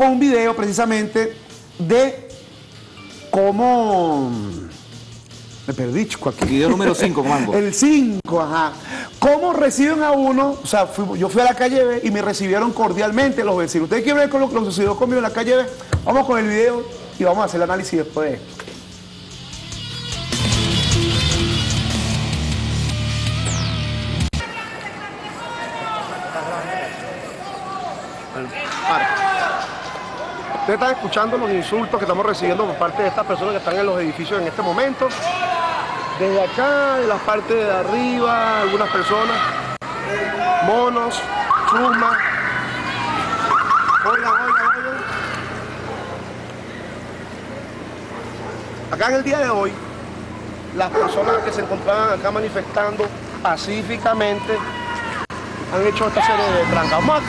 con un video precisamente de cómo... Me perdí, chico, aquí. Video número 5, Mango. El 5, ajá. ¿Cómo reciben a uno? O sea, fui- yo fui a la calle B y me recibieron cordialmente los vecinos. ¿Ustedes quieren ver con lo que sucedió conmigo en la calle B? Vamos con el video y vamos a hacer el análisis después de esto. Ustedes están escuchando los insultos que estamos recibiendo por parte de estas personas que están en los edificios en este momento. Desde acá, de la parte de arriba, algunas personas, monos, chusmas. Oigan, oigan, oigan. Acá en el día de hoy, las personas que se encontraban acá manifestando pacíficamente han hecho esta serie de trancas. Vamos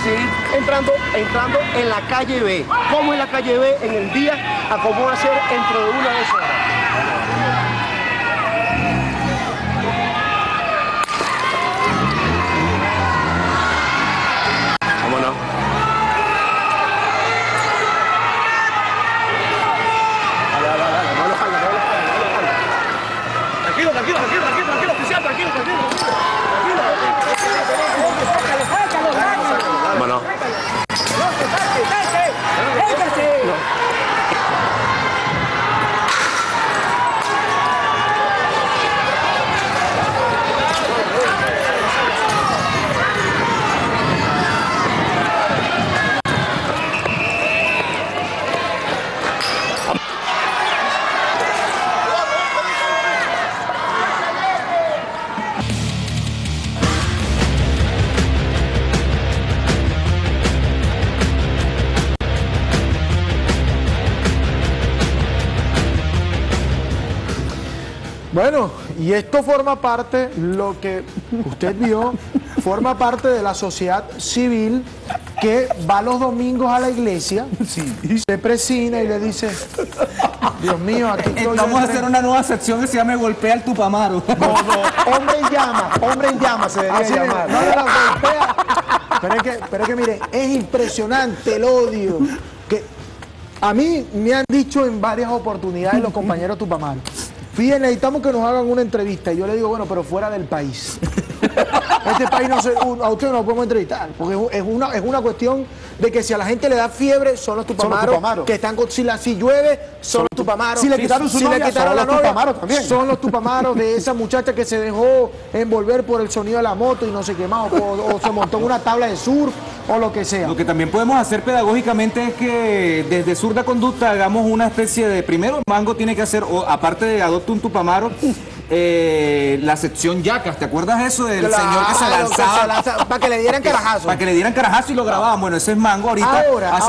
entrando, entrando en la calle B. ¿Cómo es la calle B en el día? A cómo va a ser dentro de una de esas horas. Tranquilo, tranquilo, tranquilo, tranquilo, tranquilo, oficial, tranquilo, tranquilo, tranquilo. Bueno, y esto forma parte, lo que usted vio, forma parte de la sociedad civil que va los domingos a la iglesia, se presina y le dice, Dios mío, aquí estoy Vamos a entre- hacer una nueva sección que se llama Golpea el Tupamaro. No, no, hombre en llama, hombre en llama se debería Así llamar. no le la golpea. Pero es que, pero es que mire, es impresionante el odio que a mí me han dicho en varias oportunidades los compañeros Tupamaro. Fíjense, necesitamos que nos hagan una entrevista. Y yo le digo, bueno, pero fuera del país. Este país no se, a usted no lo podemos entrevistar, porque es- una, es una cuestión de que si a la gente le da fiebre, son los tupamaros, tupamaros. que están con, si, la, si llueve, son los tupamaros. Si le quitaron su si novia, le quitaron son los tupamaros también. son los tupamaros de esa muchacha que se dejó envolver por el sonido de la moto y no se quemó, o, o se montó en una tabla de surf, o lo que sea. Lo que también podemos hacer pedagógicamente es que desde Zurda Conducta hagamos una especie de. Primero, Mango tiene que hacer, o aparte de Adopta un Tupamaro, eh, la sección Yacas. ¿Te acuerdas eso del señor que se lanzaba? para que le dieran carajazo. Para que le dieran carajazo y lo grababan. Bueno, ese es Mango ahorita. Ahora,